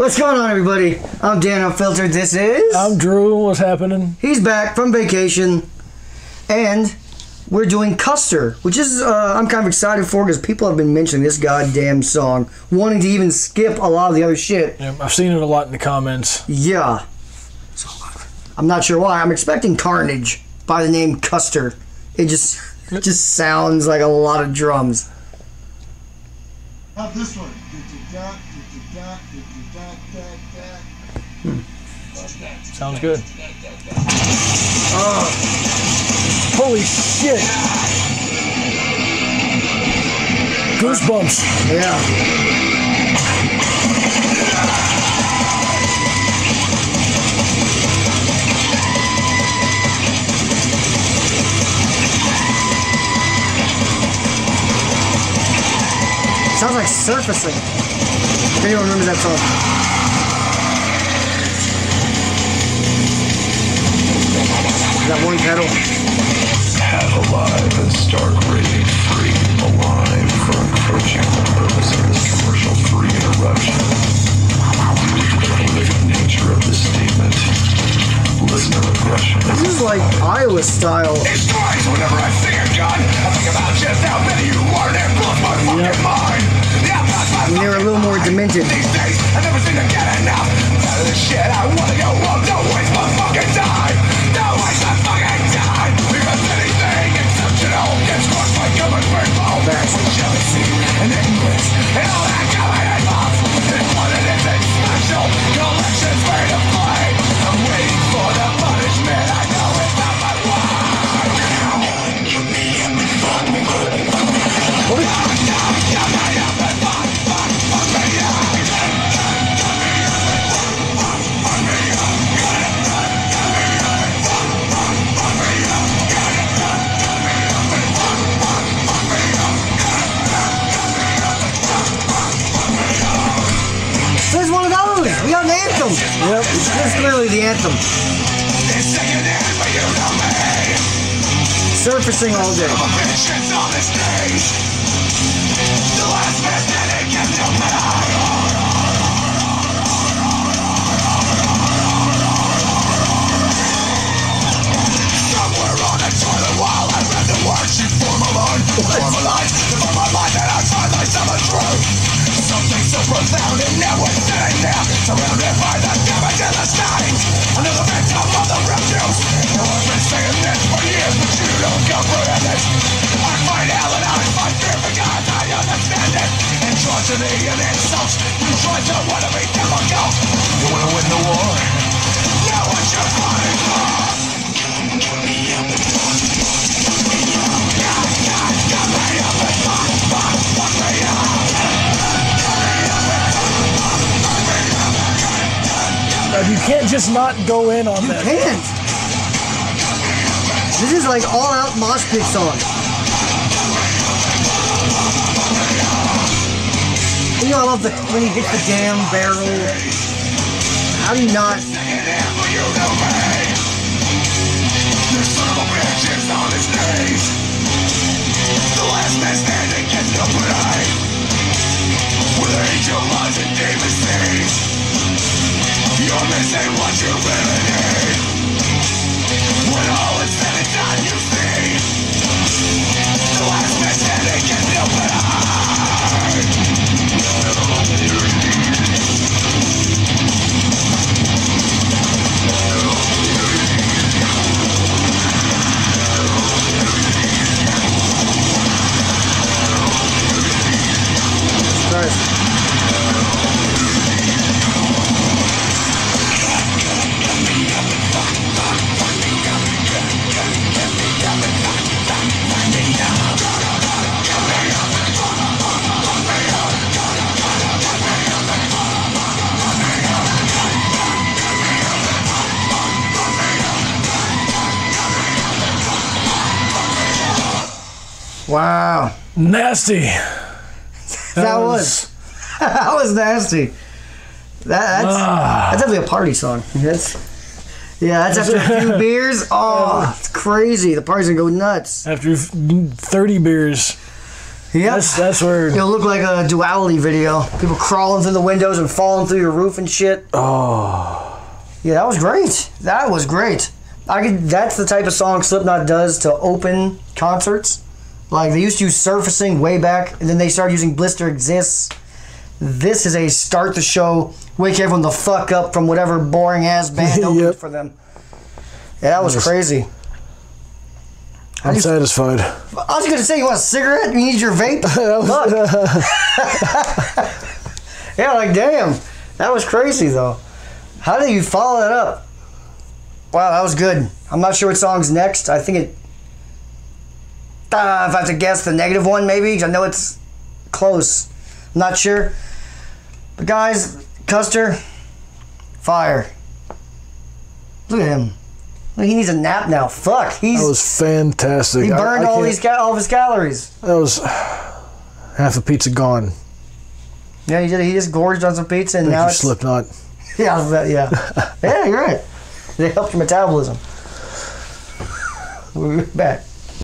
What's going on, everybody? I'm Dan Unfiltered. This is. I'm Drew. What's happening? He's back from vacation, and we're doing Custer, which is uh, I'm kind of excited for because people have been mentioning this goddamn song, wanting to even skip a lot of the other shit. Yeah, I've seen it a lot in the comments. Yeah. I'm not sure why. I'm expecting Carnage by the name Custer. It just it just sounds like a lot of drums. How this one? Sounds good. Ah. Holy shit! Goosebumps. Yeah. Surfacing. If anyone remembers that song. That one pedal. Half alive and stark raving free, alive for encroaching the purpose of this commercial free interruption. Due to the nature of this statement, listener aggression This is like Iowa style. It's twice whenever I see a anthem. Yep. This is clearly the anthem. Surfacing all day. The last surrounded by the damage and the stains. Another victim of the refuse. No one's been saying this for years, but you don't comprehend it. I find hell and I find fear because I understand it. Atrocity and insults, you try to can't just not go in on that. Can't. This is like all out mosh pit song. You know, I love the when he hits the damn barrel. How do you not? When all is said and done you see. The last Wow. Nasty. That was that was nasty. That, that's ah. that's definitely a party song. That's yeah. That's after a few beers. Oh, it's crazy. The party's gonna go nuts. After 30 beers. Yep. That's that's where. It'll look like a duality video. People crawling through the windows and falling through your roof and shit. Oh, Yeah, that was great. That was great. I could. That's the type of song Slipknot does to open concerts. Like they used to use surfacing way back, and then they started using Blister Exists. This is a start the show, wake everyone the fuck up from whatever boring ass band opened Yep. for them. Yeah, that was crazy. I'm you- satisfied. I was gonna say, you want a cigarette? You need your vape? Fuck. yeah, like damn, that was crazy though. How did you follow that up? Wow, that was good. I'm not sure what song's next. I think it. Uh, if I have to guess, the negative one maybe, I know it's close. I'm not sure. But guys, Custer, fire. Look at him. Look, he needs a nap now. Fuck, he's That was fantastic. he burned I all these all of his calories. That was half a pizza gone. Yeah, he did. He just gorged on some pizza, and Thank now you, it's Slipknot. yeah, yeah, yeah. You're right. They helped your metabolism. We're back.